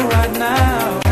Right now.